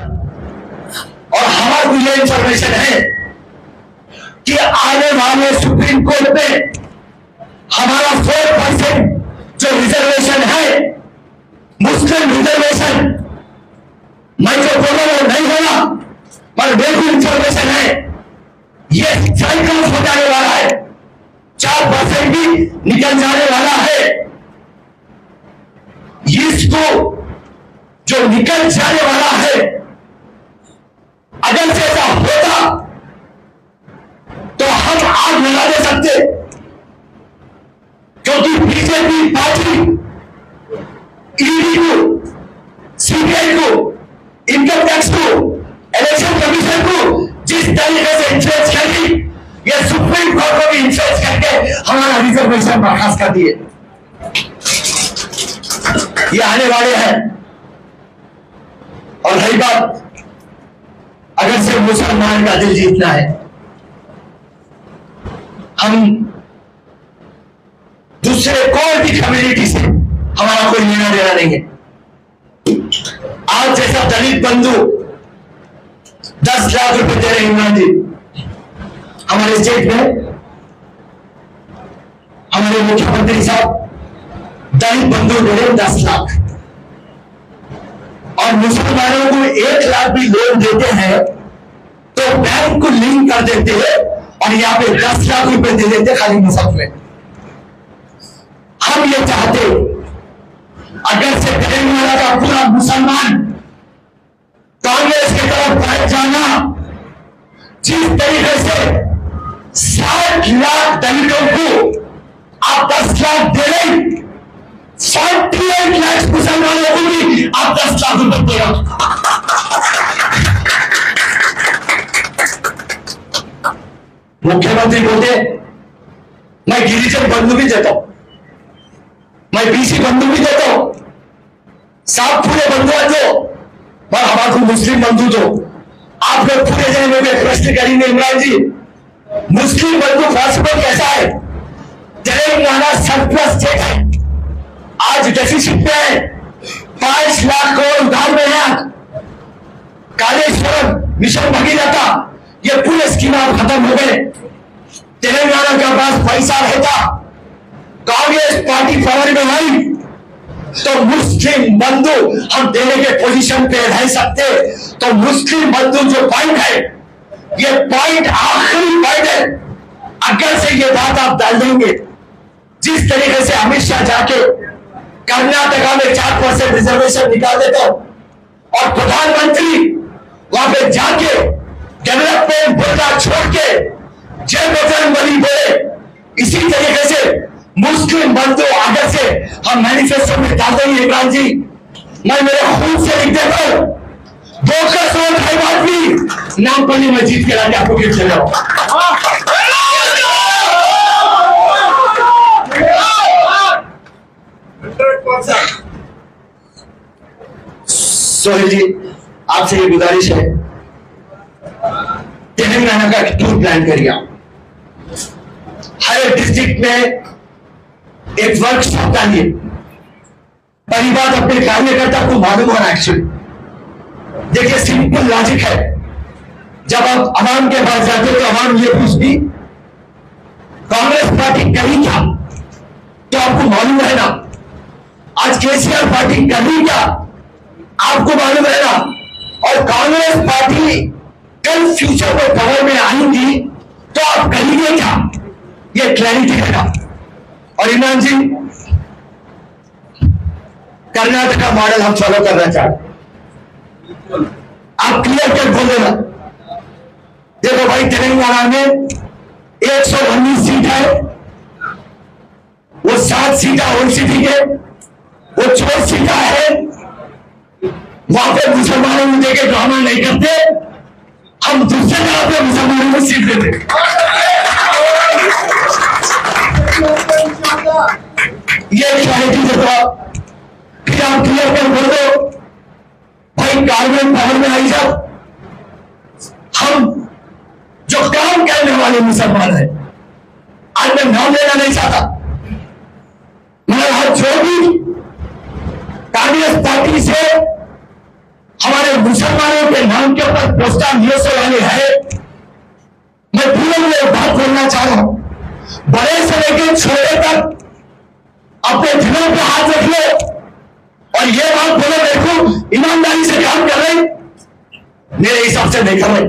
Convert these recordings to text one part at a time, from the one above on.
और हमारे ये इंफॉर्मेशन है कि आने वाले सुप्रीम कोर्ट में हमारा फोर परसेंट जो रिजर्वेशन है मुस्लिम रिजर्वेशन मैं जो बोला वो नहीं बोला पर बिल्कुल इंफॉर्मेशन है। ये साइकिल हो जाने वाला है, चार परसेंट भी निकल जाने वाला है। इसको जो निकल जाने वाला है अगर ऐसा होता? तो हम आग लगा दे सकते। क्योंकि बीजेपी पार्टी, ईडी को, सीबीआई को, इनकम टैक्स को, इलेक्शन कमीशन को जिस तरीके से इंफ्लुएंस करी ये सुप्रीम कोर्ट को भी इंफ्लुएंस करके हमारा रिजर्वेशन बर्खास्त कर दिए। ये आने वाले हैं। और रही बात अगर सिर्फ़ मुसलमान का दिल जीतना है, हम दूसरे कोई भी कम्युनिटी से हमारा कोई लेना देना नहीं है। आज जैसा दलित बंधु, दस लाख रुपए दे रहे इमरान जी। हमारे स्टेट में, हमारे मुख्यमंत्री साहब, दलित बंधु दे रहे दस लाख। मुसलमानों को एक लाख भी लोन देते हैं तो बैंक को लिंक कर देते हैं और यहाँ पे दस लाख रुपए दे देते खाली मुफ़्त में। हम ये चाहते अगर से तेलंगाना का पूरा मुसलमान कांग्रेस की तरफ़ बढ़ जाना, जिस तरीके से साठ लाख दलितों को आप दस लाख दे रहे आप दस मुख्यमंत्री बोलते, मैं गिरिजन बंधु भी देता हूँ। मैं बीसी बंधु भी देता हूँ। सात पूरे बंधु है जो पर हमारे मुस्लिम बंधु दो। आप लोग पूरे जने में प्रश्न करेंगे इमरान जी। मुस्लिम बंधु पॉसिबल कैसा है? तेलंगाना सरप्लस स्टेट है आज डेफिसिट पे है लाख करोड़ उधार में है। कालेश्वरम मिशन भगीरथा, ये पूरे स्कीम अब खत्म हो गए। तेलंगाना के पास पैसा रहता। कांग्रेस पार्टी पावर में आई तो मुस्लिम बंधु हम देने के पोजीशन पे रह सकते। तो मुस्लिम बंधु जो पॉइंट है, ये पॉइंट आखिरी पॉइंट है। अगर से ये बात आप डाल देंगे, जिस तरीके से अमित शाह जाके कर्नाटका में चार परसेंट रिजर्वेशन निकाल देता और प्रधानमंत्री वहाँ पे जाके डेवलपमेंट बोलना छोड़ के जय बजरंग बली बोले। इसी तरीके से मुस्लिम बंधु आगे से हम मैनिफेस्टो में डाल देंगे इमरान जी। मैं मेरे खून से लिख देता हूँ। और खैबार भी नाम पल्ली में जीत के लाके आपको गिफ्ट चले सोहेल जी, आपसे ये गुजारिश है। तेलंगाना का टूर प्लान करिए हर डिस्ट्रिक्ट में एक वर्कशॉप डालिए। पहली बात अपने कार्यकर्ता को मालूम होना एक्चुअली देखिए सिंपल लॉजिक है। जब आप अवाम के पास जाते तो अवाम ये पूछती, कांग्रेस पार्टी करी क्या? तो आपको मालूम है ना, आज केसीआर पार्टी करी क्या? आपको मालूम है ना? और कांग्रेस पार्टी कल फ्यूचर में पावर में आएँगी तो आप करेंगे क्या? ये क्लैरिटी है ना? और इमरान जी, कर्नाटका मॉडल हम फॉलो करना चाहते आप क्लियर कट बोल देना देखो भाई, तेलंगाना में एक सौ उन्नीस सीट है, वो सात सीटा ओसीटी के वो चौथ सीटा है वहाँ पर मुसलमानों को देके ड्रामा नहीं करते। हम दूसरे जगह पे मुसलमानों को सीख देते। ये क्लैरिटी देता फिर आप क्लियर कर बोल दो। भाई गवर्नमेंट पावर में आई जब हम जो काम करने वाले मुसलमान हैं, आज मैं नाम लेना नहीं चाहता। मगर आज जो भी कांग्रेस पार्टी से मुसलमानों के नाम के ऊपर पोस्टर न्यूज़ वाले है। मैं पूरे में एक बात बोलना चाह रहा हूँ। बड़े से लेकर छोटे तक अपने दिलों पे हाथ रख लो और ये बात बोलो, देखो, ईमानदारी से काम कर रहे मेरे हिसाब से नहीं कर रहे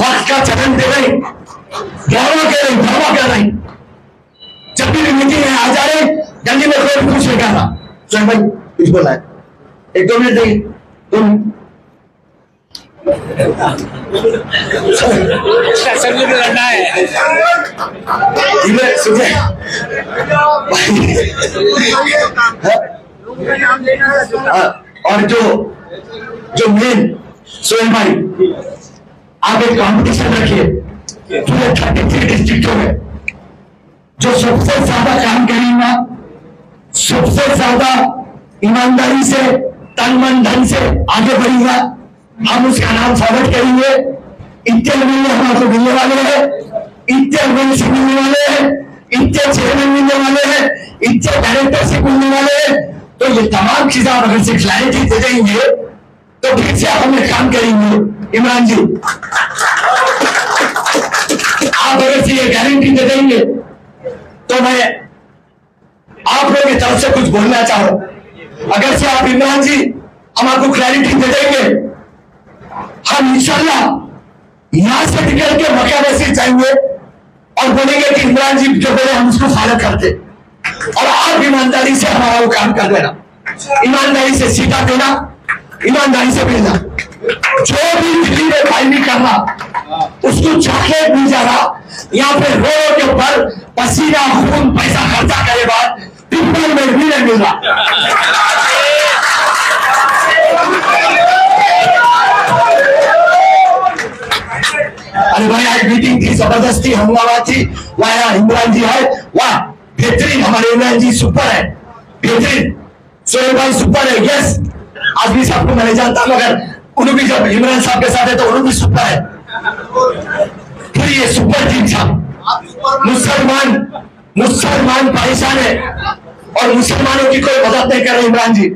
वक्त का चलन दे रहे ड्रामा कर रही ड्रामा कर रही जब भी मीटिंग है आ जा रहे जल्दी में कोई कुछ नहीं करना स्वयं भाई कुछ बोला है एक दो मिनट देंगे। मिनट सब लोग लड़ना है। सुनिए हाँ, और जो जो मेन सोहेल भाई आप एक कंपटीशन रखिए। पूरे थर्टी थ्री डिस्ट्रिक्टों में जो सबसे ज़्यादा काम करेगा सबसे ज़्यादा ईमानदारी से तन मन धन से आगे बढ़ेगा। हम उसका नाम फॉरवर्ड करेंगे। इतने महीने हमारे मिलने वाले हैं। इतने महीने से मिलने वाले हैं। इतने चेयरमैन मिलने वाले हैं। इतने डायरेक्टर से मिलने वाले हैं। तो ये तमाम चीज़ें आप अगर से क्लैरिटी दे देंगे तो फिर से हम एक काम करेंगे। इमरान जी, आप अगर से ये गारंटी दे देंगे तो मैं आप लोगों की तरफ़ से कुछ बोलना चाहो। अगर से आप इमरान जी हम आपको क्लैरिटी दे देंगे, हम इंशाला यहाँ से निकल के मक्का मस्जिद जाएँगे और बोलेंगे कि इमरान जी, जो बोले हम उसको फॉलो करते। और आप ईमानदारी से हमारा वो काम कर देना ईमानदारी से सीटा देना, ईमानदारी से भेजना। जो भी दिल्ली में फ़ाइल नहीं करना, उसको चॉकलेट मिल जा रहा या फिर रोड के ऊपर पसीना, खून, पैसा खर्चा करे बाद अरे भाई, आज मीटिंग थी, ज़बरदस्ती हंगामा थी। वह यहाँ इमरान जी है वाह, बेहतरीन, हमारे इमरान जी सुपर है। बेहतरीन। सोहेल भाई सुपर है यस आज भी सबको मैंने जानता, मगर उन्होंने भी जब इमरान साहब के साथ है तो उन्होंने भी सुपर है। फिर ये सुपर टीम था मुसलमान मुसलमान परेशान है। और मुसलमानों की कोई मदद नहीं कर रहे इमरान जी।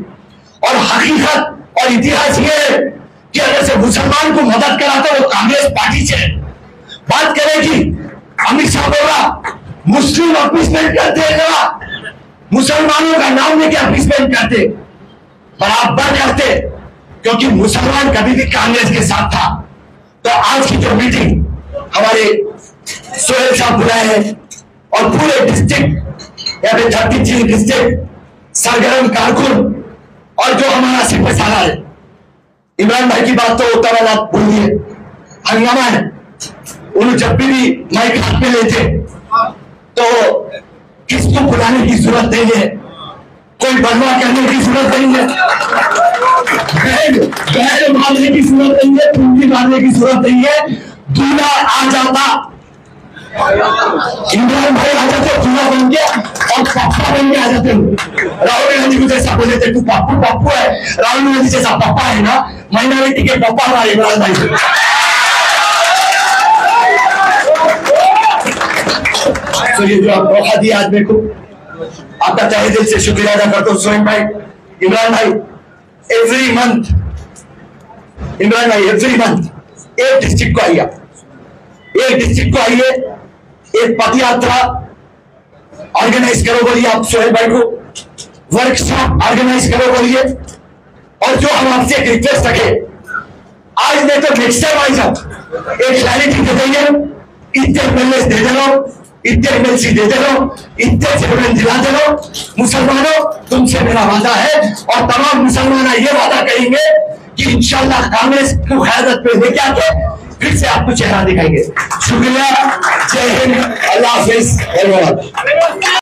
और हकीकत और इतिहास ये है कि अगर से मुसलमान को मदद कराता वो कांग्रेस पार्टी से। बात करेगी अमित शाह बोला, मुस्लिम अपीसमेंट करते मुसलमानों का नाम लेके अपीसमेंट करते। बराबर करते क्योंकि मुसलमान कभी भी कांग्रेस के साथ था। तो आज की जो मीटिंग हमारे सोहेल साहब बुलाए हैं और पूरे डिस्ट्रिक्ट या थर्टी थ्री डिस्ट्रिक्ट सरगर्म, कारकुन, और जो हमारा सिपह साला है। इमरान भाई की बात तो होता वाला भूल दिए हंगामा है। उन्होंने जब भी भी माइक हाथ में लेते तो किसको बुलाने की ज़रूरत नहीं है। कोई बलवा करने की ज़रूरत नहीं है। बैग मारने की ज़रूरत नहीं है। पूंजी मारने की ज़रूरत नहीं है। दूल्हा आ जाता। इमरान भाई आ जाते दूल्हा बन के और पापा बन के आ जाते राहुल गांधी को जैसा बोले थे, तू पापू पापू है। राहुल गांधी जैसा पापा है ना माइनॉरिटी के पापा हमारे इमरान भाई तो ये जो आप मौका दिया आज मेरे को आपका तहे दिल से शुक्रिया अदा करता हूँ सोहेल भाई, इमरान भाई एवरी मंथ इमरान भाई एवरी मंथ एक डिस्ट्रिक्ट को आइए एक डिस्ट्रिक्ट को आइए, एक पद यात्रा ऑर्गेनाइज करो बोलिए आप, सोहेल भाई को। वर्कशॉप ऑर्गेनाइज करो बोलिए। और जो हम आपसे एक रिक्वेस्ट रखे, आज नहीं तो नेक्स्ट टाइम आई जाओ एक क्लैरिटी दे देंगे। इतने एमएलए दे दे इतने एमएलसी दे दे इतने चेयरमैन दिला दे मुसलमानों, तुमसे मेरा वादा है, और तमाम मुसलमान ये वादा करेंगे कि इंशाल्लाह कांग्रेस को क्यादत पे लेके आके फिर से आपको चेहरा दिखाएँगे। शुक्रिया। जय हिंद। अल्लाह हाफिज। धन्यवाद।